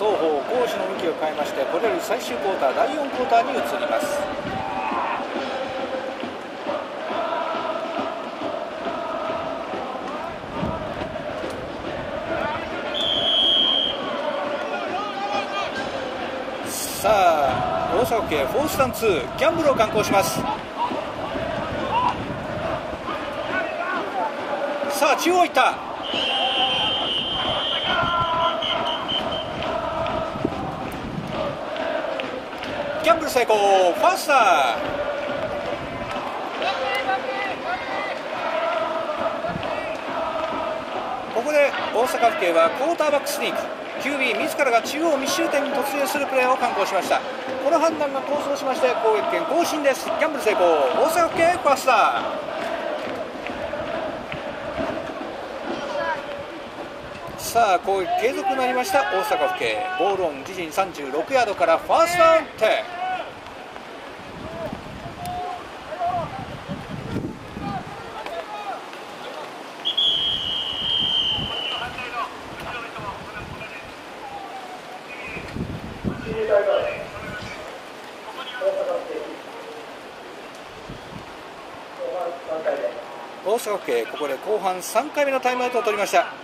双方攻守の向きを変えましてこれより最終クォーター第4クォーターに移ります。さあ大阪系フォースタン2ギャンブルを敢行します。さあ中央いった。ギャンブル成功ファースターここで大阪府警はクォーターバックスニーク。QB 自らが中央密集点に突入するプレーを敢行しました。この判断が功を奏しまして攻撃権更新です。ギャンブル成功大阪府警ファースターさあ攻撃継続になりました大阪府警。ボールオン自陣36ヤードからファーストダウンテ大阪府警ここで後半3回目のタイムアウトを取りました。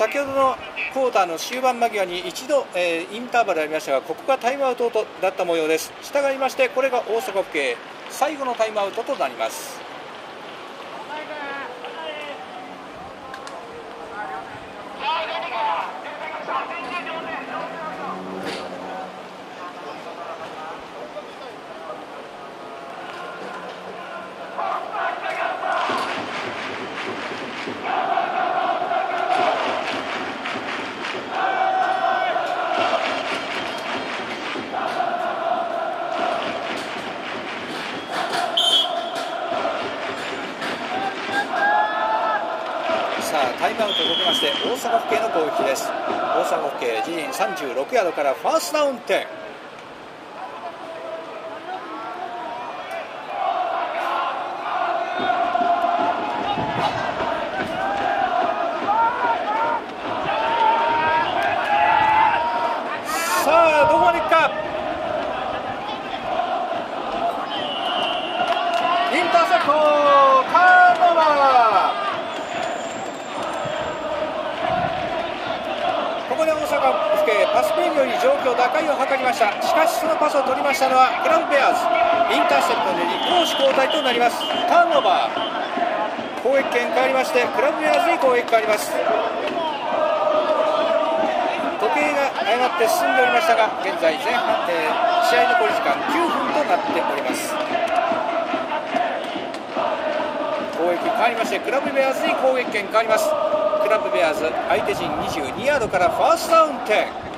先ほどのクォーターの終盤間際に一度、えー、インターバルありましたがここがタイムアウトだった模様です。従いましてこれが大阪府警最後のタイムアウトとなります。ヤードからファーストダウン10。より状況打開を図りました。しかしそのパスを取りましたのはクラブベアーズ。インターセプトにより攻守交代となります。ターンオーバー。攻撃権変わりましてクラブベアーズに攻撃変わります。時計が誤って進んでおりましたが現在前半、えー試合残り時間9分となっております。攻撃変わりましてクラブベアーズに攻撃権変わります。クラブベアーズ相手陣22ヤードからファーストダウン点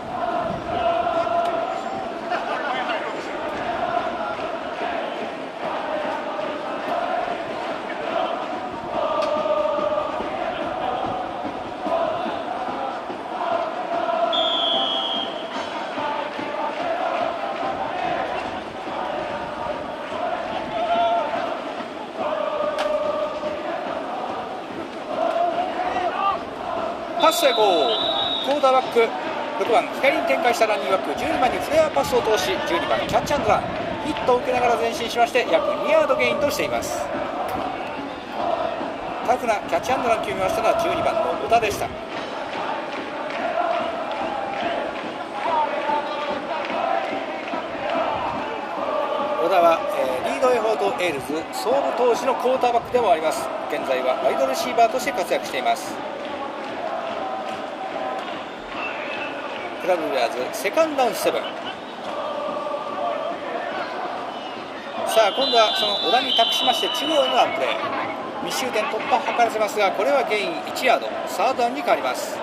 パス成功クォーターバック。6番左に展開したランニングバック。12番にフレアパスを通し12番キャッチアンドラン。ヒットを受けながら前進しまして約2ヤードゲインとしています。タフなキャッチアンドラン決めましたのは12番の小田でした。小田は、えーリードエフォートエールズ総務当時のクォーターバックでもあります。現在はワイドレシーバーとして活躍しています。クラブウェアーズセカンドダウンセブン。さあ今度はその小田に託しまして中央のワンプレー密集点突破を図らせますがこれはゲイン1ヤード。サードダウンに変わります。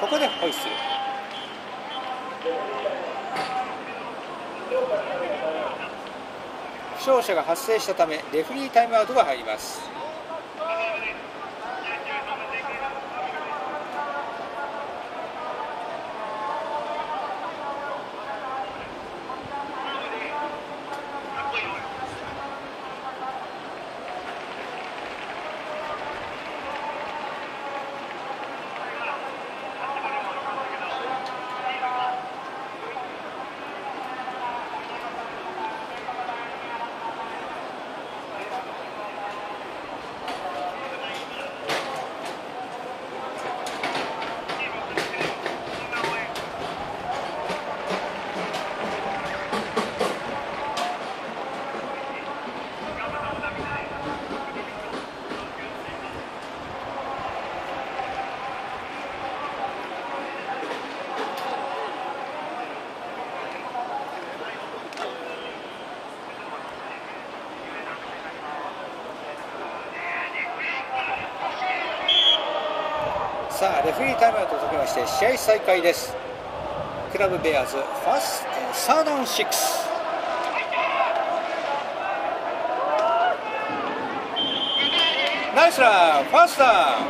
ここでホイッスル。傷者が発生したためレフリータイムアウトが入ります。さあレフェリータイムアウトを解きまして試合再開です。クラブベアーズファースサーダウン6ナイスランファーストダウ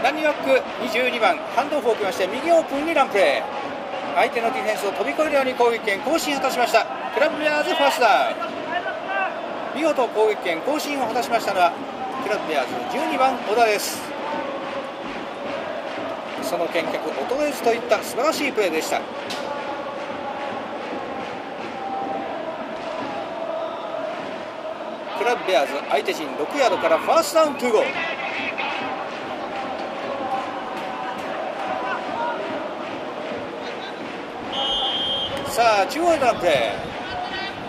ン。ランニングバック22番ハンドオフを受けまして右オープンにランプレー相手のディフェンスを飛び越えるように攻撃権更新を果たしました。クラブベアーズファースダウン。見事攻撃権更新を果たしましたのはクラブベアーズ12番小田です。その見客衰えずといった素晴らしいプレーでした。クラブベアーズ相手陣6ヤードからファーストダウン2ゴー。さあ中央へのランプ。レ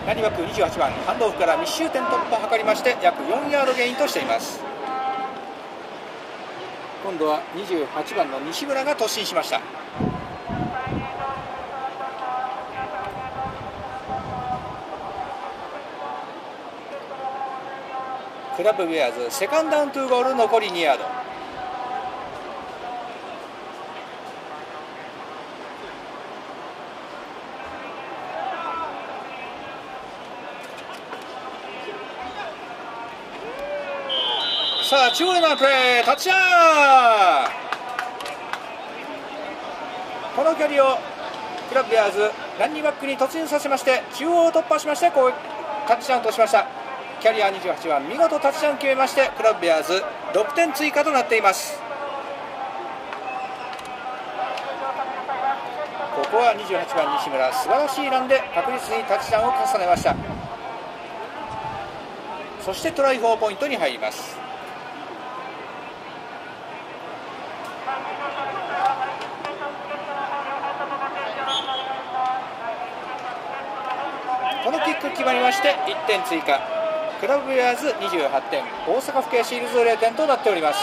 ーランニバック28番ハンドオフから密集点突破を図りまして約4ヤードゲインとしています。今度は28番の西村が突進しました。クラブウェアーズセカンドアウントゥーゴール残り2ヤード。中央へのプレータッチアこの距離をクラブベアーズランニングバックに突入させまして中央を突破しましてこうタッチダウンとしましたキャリア28番見事タッチダウン決めましてクラブベアーズ6点追加となっています。ここは28番西村素晴らしいランで確実にタッチダウンを重ねました。そしてトライ4ポイントに入りますこのキック決まりまして1点追加クラブウェアーズ28点大阪府警シールズ0点となっております。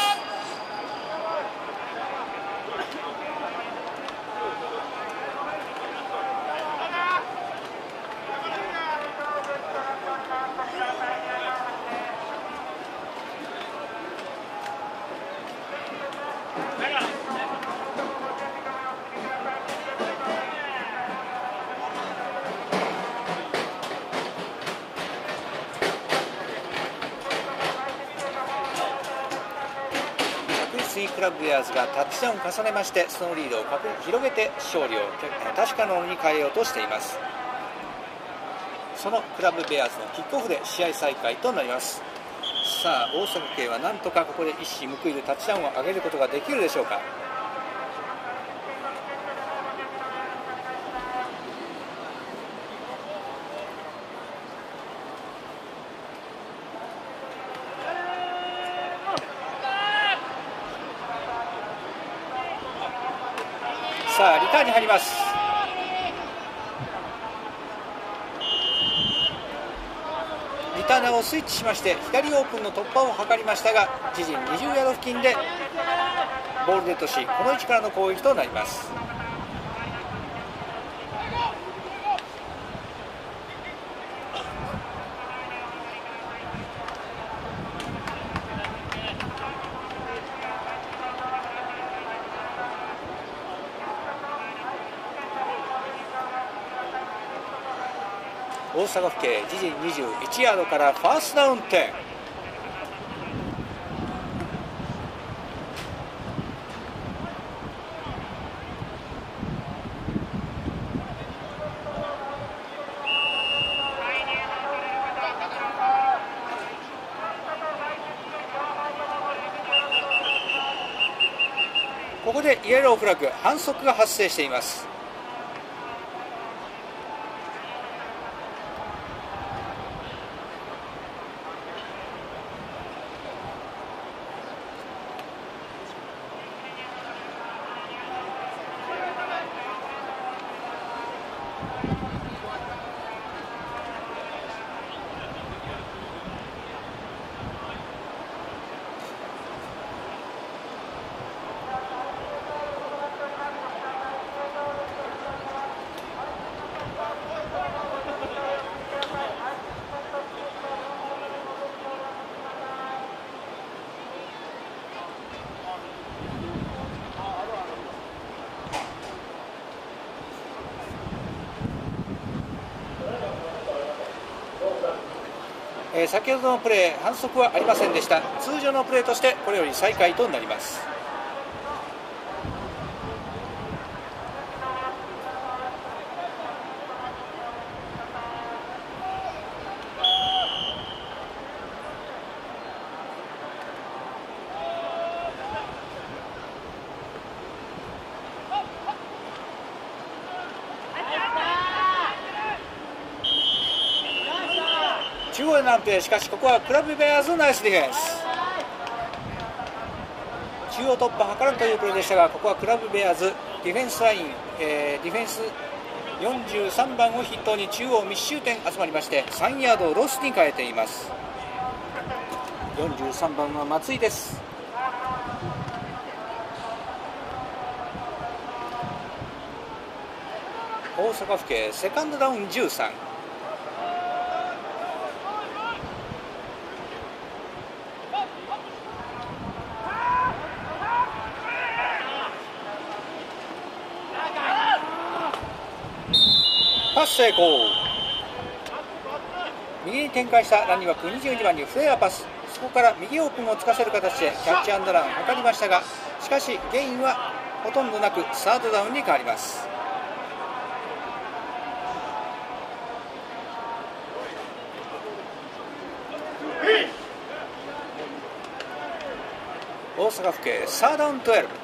ラブウェアーズがタッチダウンを重ねましてそのリードを広げて勝利を確かなものに変えようとしています。そのクラブベアーズのキックオフで試合再開となります。さあ大阪系はなんとかここで一矢報いるタッチダウンを上げることができるでしょうか。ターに入ります。リターナーをスイッチしまして左オープンの突破を図りましたが自陣20ヤード付近でボールデッドしこの位置からの攻撃となります。大阪府警自陣21ヤードからファーストダウン10ここでイエローフラッグ反則が発生しています。先ほどのプレー反則はありませんでした。通常のプレーとしてこれより再開となります。中央へなんてしかしここはクラブベアーズナイスディフェンス。中央突破図らんというプレーでしたがここはクラブベアーズディフェンスライン、えー、ディフェンス43番を筆頭に中央密集点集まりまして3ヤードをロスに変えています。43番は松井です。大阪府警セカンドダウン13成功右に展開したランニングバック22番にフレアパス。そこから右オープンをつかせる形でキャッチアンドランを図りましたがしかしゲインはほとんどなくサードダウンに変わります。大阪府警サーダウン12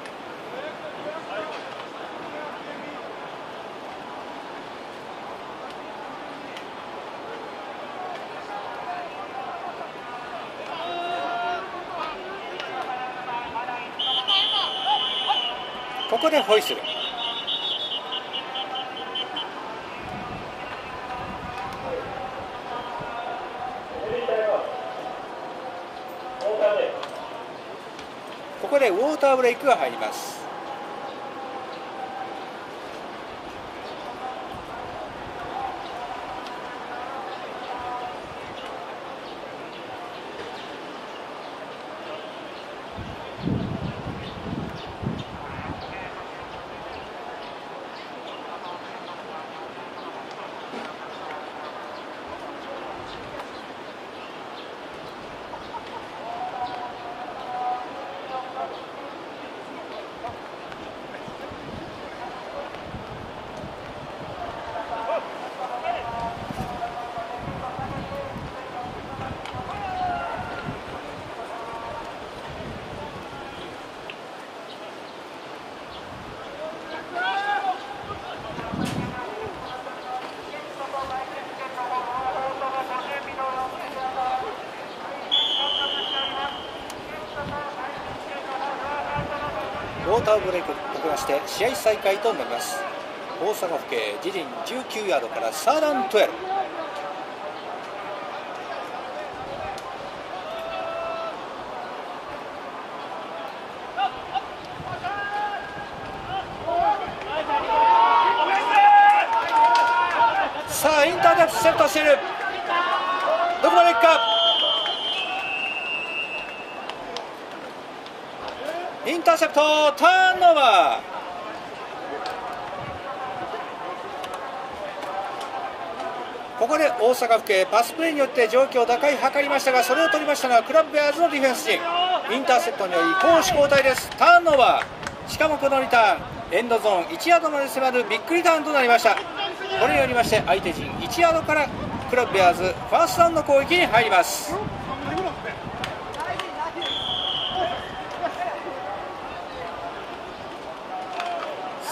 ここでホイッスル。ここでウォーターブレイクが入ります。ウォーターブレイクを起こらして試合再開となります。大阪府警自陣19ヤードからサーダン12さあインターネットセットしているどこまでいくかターンオーバー。ここで大阪府警パスプレーによって状況を打開図りましたがそれを取りましたのはクラブベアーズのディフェンス陣。インターセプトにより攻守交代です。ターンオーバー。しかもこのリターンエンドゾーン1ヤードまで迫るビッグリターンとなりました。これによりまして相手陣1ヤードからクラブベアーズファーストダウンの攻撃に入ります。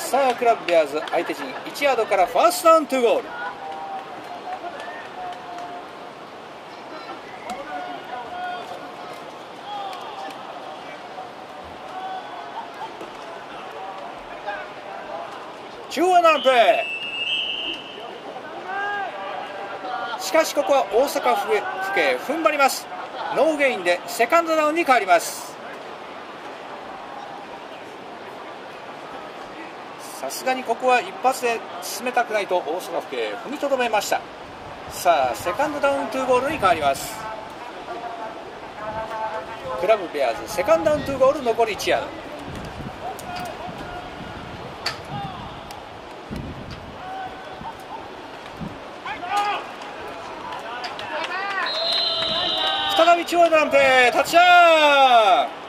さあクラブベアーズ相手陣1ヤードからファーストダウン2ゴール。中央のプしかしここは大阪府警踏ん張ります。ノーゲインでセカンドダウンに変わります。さすがにここは一発で進めたくないと大阪府警踏みとどめました。さあセカンドダウン2ゴールに変わります。クラブベアーズセカンドダウン2ゴール残り1ヤード中央のランプレータッチダウン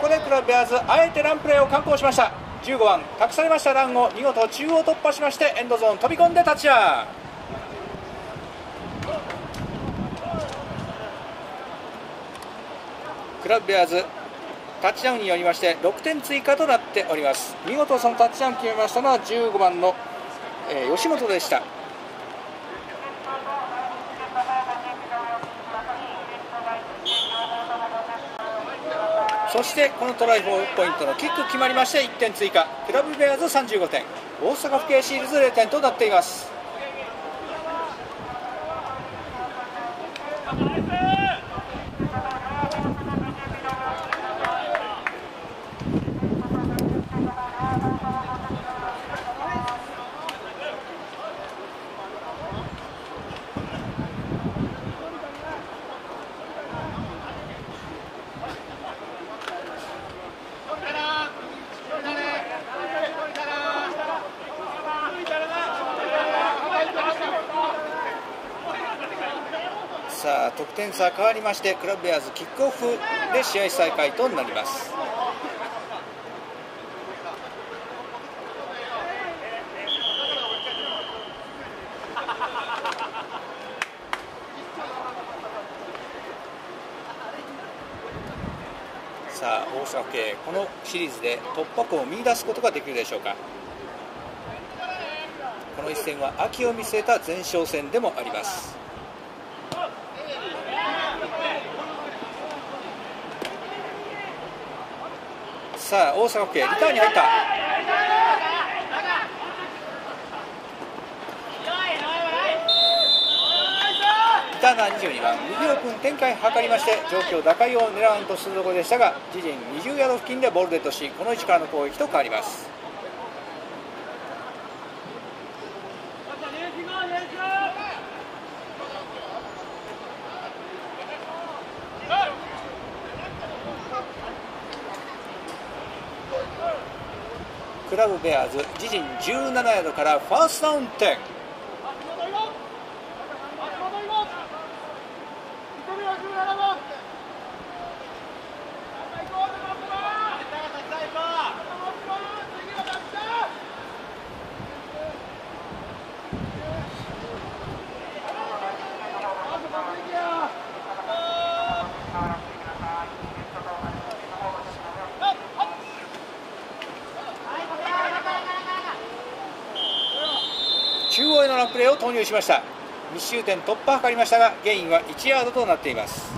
ここでクラブベアーズあえてランプレーを敢行しました。15番託されましたランを見事中央突破しましてエンドゾーン飛び込んでタッチダウンクラブベアーズタッチダウンによりまして6点追加となっております。見事そのタッチダウン決めましたのは15番の、えー吉本でした。そしてこのトライフォーポイントのキック決まりまして1点追加。クラブベアーズ35点。大阪府警シールズ0点となっていますさあ得点差変わりましてクラブベアーズキックオフで試合再開となります。さあ大阪府警このシリーズで突破口を見出すことができるでしょうか。この一戦は秋を見据えた前哨戦でもあります。さあ大阪府警リターンに入った。リターナー22番右奥展開図りまして状況打開を狙わんとするところでしたが自陣20ヤード付近でボールデッドしこの位置からの攻撃と変わります。ラブベアーズ自陣17ヤードからファーストダウン10中央へのランプレーを投入しました。密集点突破を図りましたがゲインは1ヤードとなっています。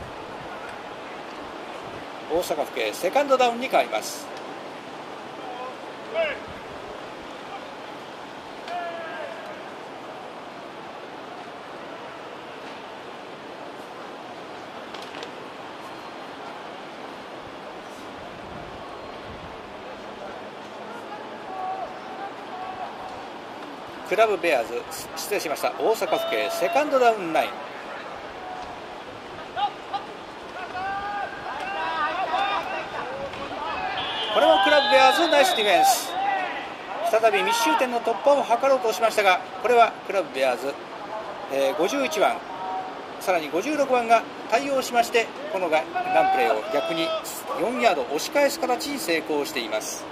大阪府警セカンドダウンに変わります。クラブベアーズ失礼しました。大阪府警セカンドダウン9これもクラブベアーズナイスディフェンス。再び密集点の突破を図ろうとしましたがこれはクラブベアーズ、えー51番さらに56番が対応しましてこのがランプレーを逆に4ヤード押し返す形に成功しています。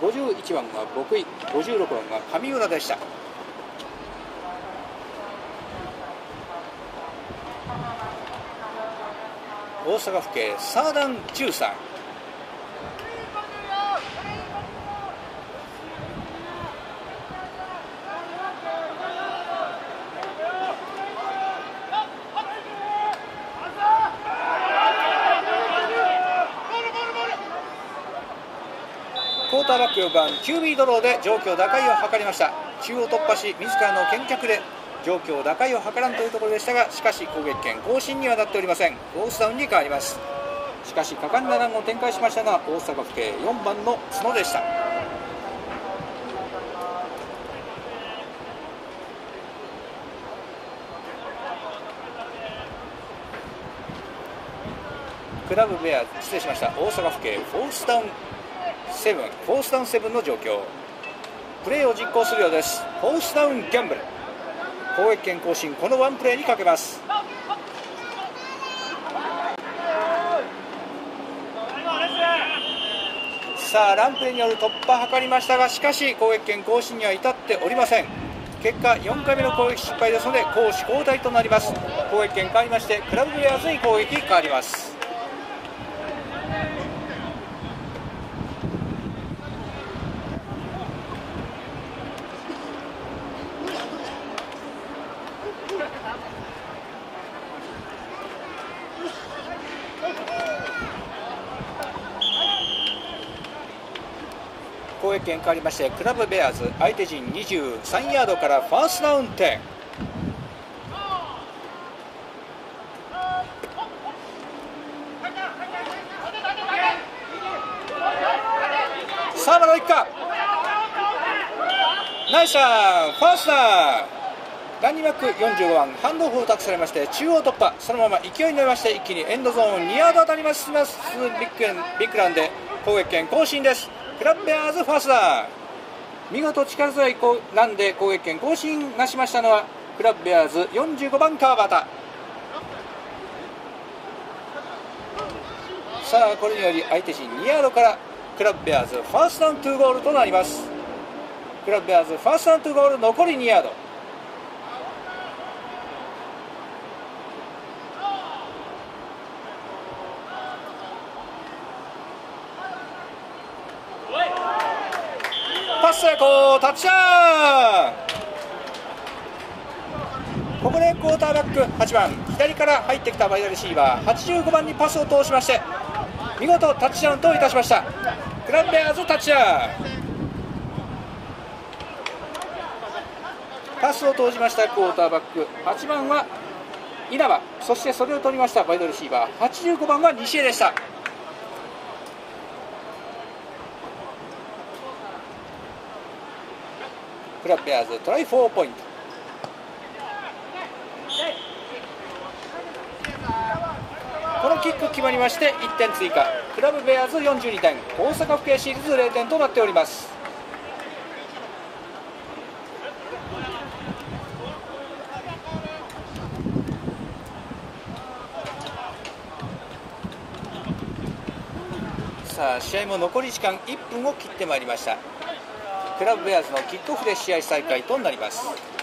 51番が僕井56番が上浦でした。大阪府警サーダン13クォーターバック4番 QB ドローで状況打開を図りました。中央突破し自らの見脚で状況打開を図らんというところでしたがしかし攻撃権更新にはなっておりません。フォースダウンに変わります。しかし果敢なランを展開しましたのは大阪府警4番の角でした。クラブベア失礼しました。大阪府警フォースダウン7フォースダウン7の状況。プレーを実行するようです。フォースダウンギャンブル。攻撃権更新このワンプレーにかけます。さあランプレーによる突破を図りましたがしかし攻撃権更新には至っておりません。結果4回目の攻撃失敗ですので攻守交代となります。攻撃権変わりましてクラブウェアーズに攻撃変わります。攻撃権変わりましてクラブベアーズ相手陣23ヤードからファーストダウン点さあまだいくか。ナイスランファーストダウン。ランニングバック45番ハンドオフを託されまして中央突破そのまま勢いに乗りまして一気にエンドゾーン2ヤード当たります。ビッグビッグランで攻撃権更新です。クラブベアーズファーストダウン見事力強いランで攻撃権更新なしましたのはクラブベアーズ45番川端。さあこれにより相手陣2ヤードからクラブベアーズファーストダウン2ゴールとなります。クラブベアーズファーストダウン2ゴール残り2ヤードパタッチダウンここでクォーターバック8番左から入ってきたバイダレシーバー85番にパスを通しまして見事タッチダウンといたしました。クラブベアーズタッチダウンパスを通しましたクォーターバック。8番は稲葉そしてそれを取りましたバイドレシーバー。85番は西江でした。クラブベアーズトライ4ポイント。このキック決まりまして1点追加。クラブベアーズ42点。大阪府警シリーズ0点となっております。さあ試合も残り時間1分を切ってまいりました。クラブベアーズのキックオフで試合再開となります。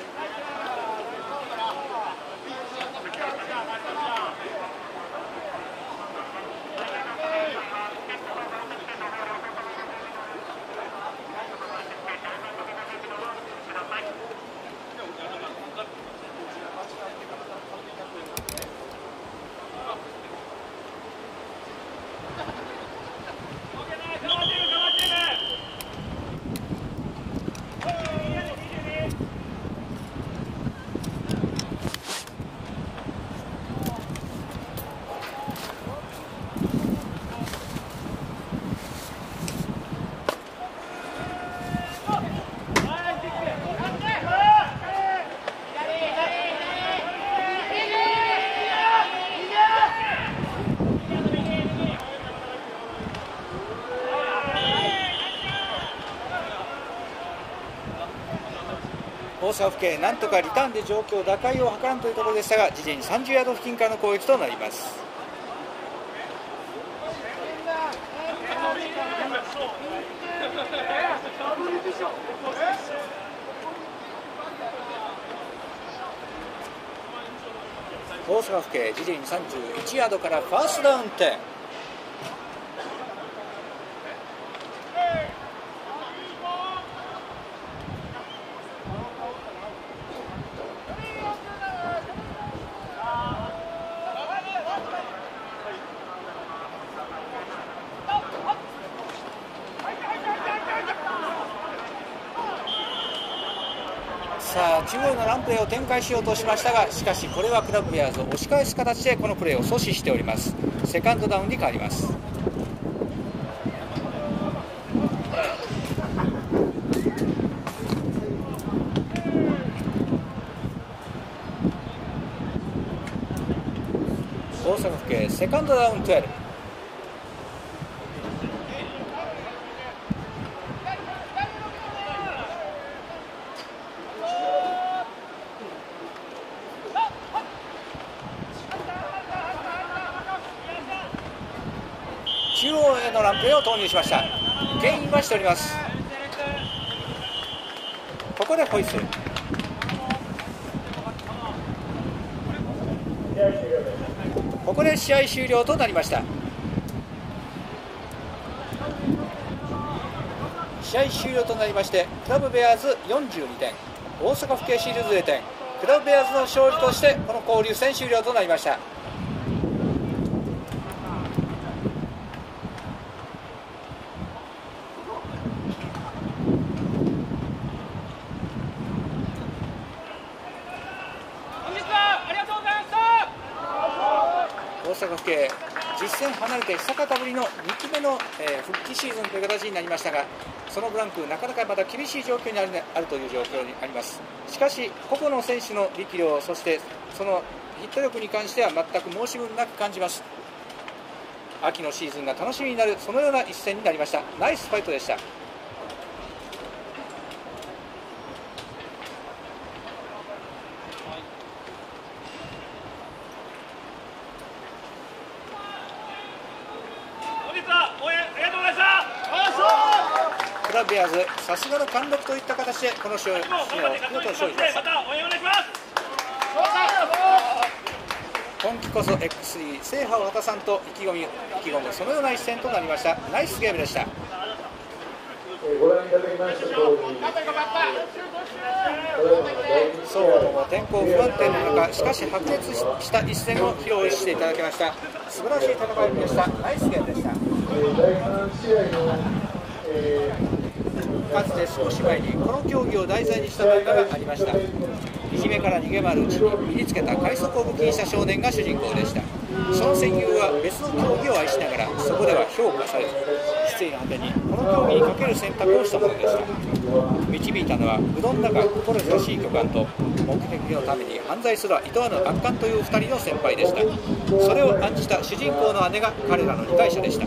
大阪府警なんとかリターンで状況打開を図らんというところでしたが事前に30ヤード付近からの攻撃となります。大阪府警事前に31ヤードからファーストダウン点さあ中央のランプレーを展開しようとしましたがしかしこれはクラブベアーズを押し返す形でこのプレーを阻止しております。セカンドダウンに変わります。大阪府警セカンドダウン12番手を投入しました。牽引はしております。ここでホイッスル。ここで試合終了となりました。試合終了となりましてクラブベアーズ42点大阪府警シールズ0点クラブベアーズの勝利としてこの交流戦終了となりました大阪府警実戦離れて久方ぶりの2期目の、えー復帰シーズンという形になりましたがそのブランクなかなかまだ厳しい状況にある,、あるという状況にあります。しかし個々の選手の力量そしてそのヒット力に関しては全く申し分なく感じます。秋のシーズンが楽しみになるそのような一戦になりました。ナイスファイトでした本日は応援ありがとうございましたクラブベアーズさすがの貫禄といった形でこの試合を見事勝利しましたお願いします。今季こそ X3 制覇を果たさんと意気込み意気込むそのような一戦となりました。ナイスゲームでした。えご覧いただきました通り、双方も天候不安定の中しかし白熱した一戦を披露していただきました。素晴らしい戦いでした。ナイスゲームでした。えー第3試合の、えかつて少し前にこの競技を題材にした漫画がありました。いじめから逃げ回るうちに身につけた快速を武器にした少年が主人公でした。その戦友は別の競技を愛しながらそこでは評価されず失意の果てにこの競技にかける選択をしたものでした。導いたのはうどんの中志しい巨漢と目的のために犯罪すら厭わぬ悪漢という2人の先輩でした。それを案じた主人公の姉が彼らの理解者でした。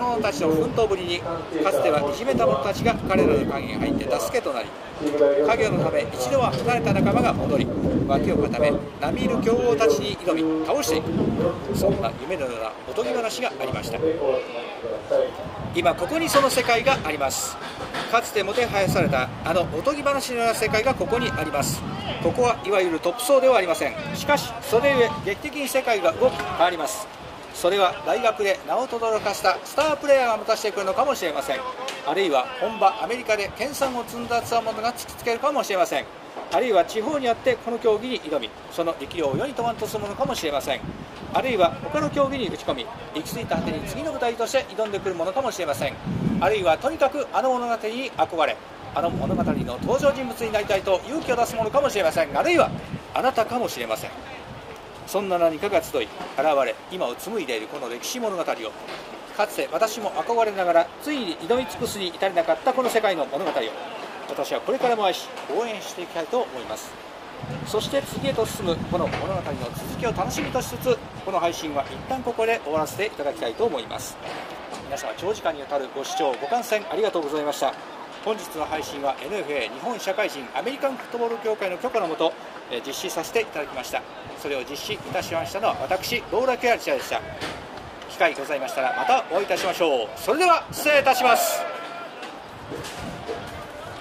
者たちの奮闘ぶりにかつてはいじめた者たちが彼らの影に入って助けとなり家業のため一度は離れた仲間が戻り脇を固め並みいる強豪たちに挑み倒していく。そんな夢のようなおとぎ話がありました。今ここにその世界があります。かつてもてはやされたあのおとぎ話のような世界がここにあります。ここはいわゆるトップ層ではありません。しかしそれゆえ劇的に世界が動き変わります。それは大学で名を轟かしたスタープレーヤーがもたしてくるのかもしれません。あるいは本場アメリカで研鑽を積んだつわものが突きつけるかもしれません。あるいは地方にあってこの競技に挑みその力量を世に問わんとするものかもしれません。あるいは他の競技に打ち込み行き着いた果てに次の舞台として挑んでくるものかもしれません。あるいはとにかくあの物語に憧れあの物語の登場人物になりたいと勇気を出すものかもしれません。あるいはあなたかもしれません。そんな何かが集い現れ今を紡いでいるこの歴史物語を。かつて私も憧れながらついに挑み尽くすに至れなかったこの世界の物語を。私はこれからも愛し応援していきたいと思います。そして次へと進むこの物語の続きを楽しみとしつつこの配信は一旦ここで終わらせていただきたいと思います。皆様長時間にわたるご視聴ご観戦ありがとうございました。本日の配信は NFA 日本社会人アメリカンフットボール協会の許可のもと実施させていただきました。それを実施いたしましたのは私ローラ・ケアリチャでした。機会ございましたらまたお会いいたしましょう。それでは失礼いたします。